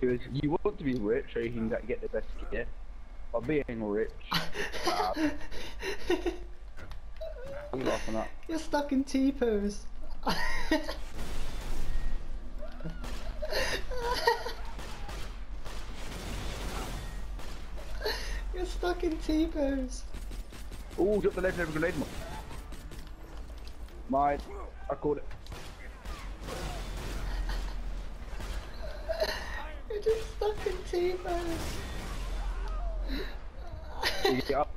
Because you want to be rich so you can get the best gear. But being rich. I'm laughing at. You're stuck in T-pose. You're stuck in T-pose. Oh, drop the legendary grenade. Mine. I caught it. You're just stuck in T-pose. You get up.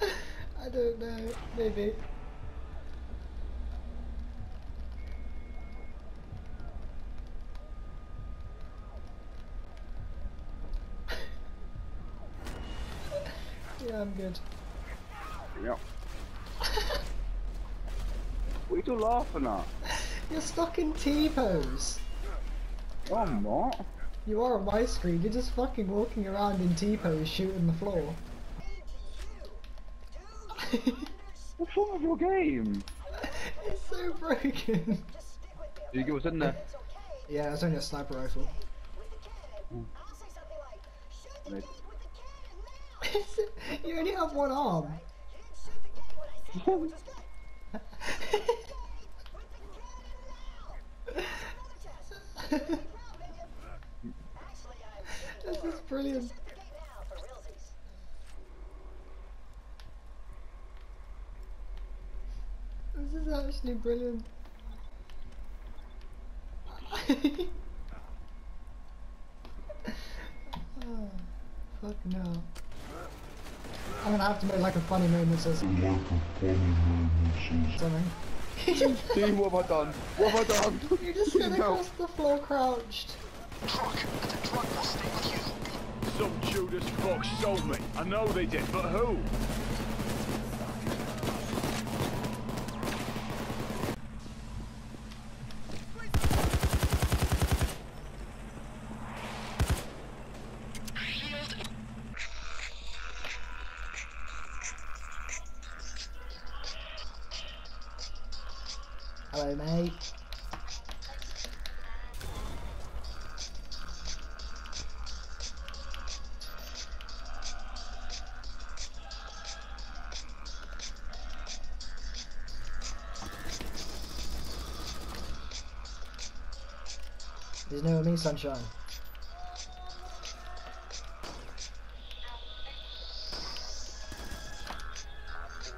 I don't know. Maybe. yeah, I'm good. Yeah. What are you two laughing at? You're stuck in T-pose. Oh, I'm not. You are on my screen. You're just fucking walking around in T-pose, shooting the floor. What's wrong with your game? it's so broken. Did you get what's in there? Yeah, it's only a sniper rifle. Nice. you only have one arm. this is brilliant. This is actually brilliant. oh, fuck no. I'm gonna have to make like a funny moment or something. Team, what have I done? What have I done? You just help. across the floor crouched. Truck, the truck will stay with you. Some Judas fuck sold me. I know they did, but who? Hello, mate. There's no me, sunshine.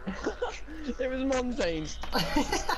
It was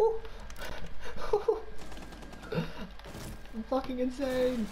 I'm fucking insane.